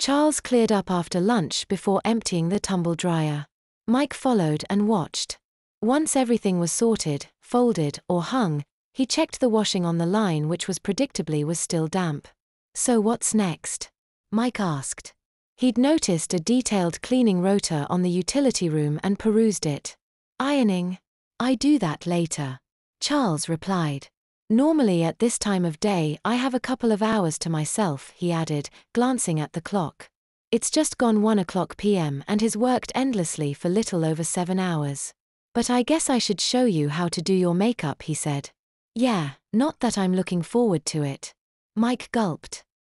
Charles cleared up after lunch before emptying the tumble dryer. Mike followed and watched. Once everything was sorted, folded, or hung, he checked the washing on the line which was predictably was still damp. So what's next? Mike asked. He'd noticed a detailed cleaning rota on the utility room and perused it. Ironing. I do that later. Charles replied. Normally at this time of day I have a couple of hours to myself, he added, glancing at the clock. It's just gone 1 o'clock pm and has worked endlessly for little over seven hours. But I guess I should show you how to do your makeup, he said. Yeah, not that I'm looking forward to it. Mike gulped.